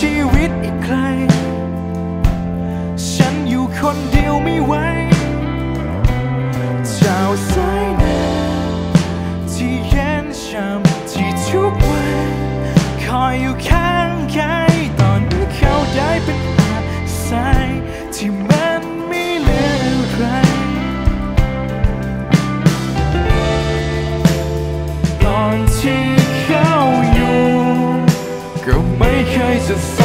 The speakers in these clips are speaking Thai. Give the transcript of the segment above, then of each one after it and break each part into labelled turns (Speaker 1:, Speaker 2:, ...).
Speaker 1: ชีวิตอีกใคร ฉันอยู่คนเดียวไม่ไหวเจ้า just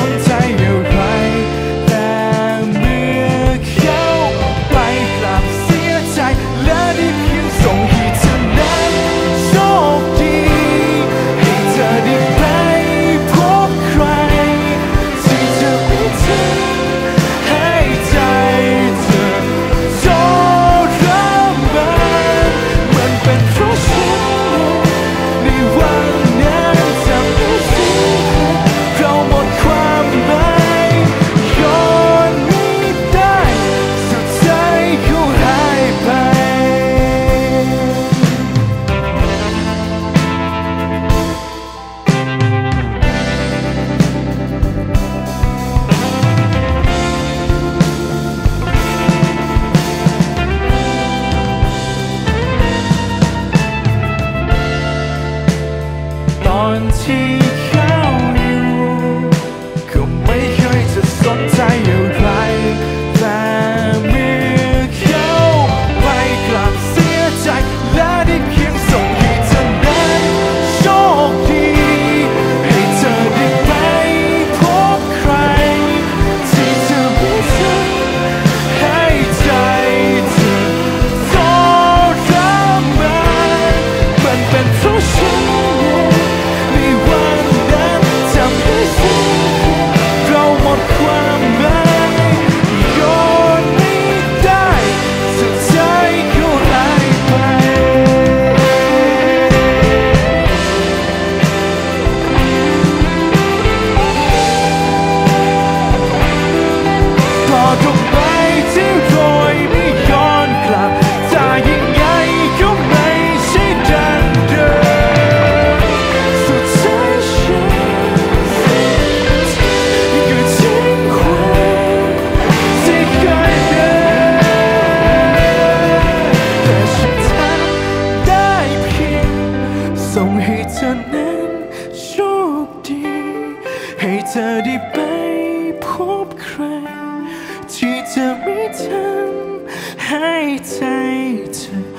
Speaker 1: 心 ส่งให้เธอนั้นโชคดี ให้เธอได้ไปพบใคร ที่จะไม่ทำให้ใจเธอ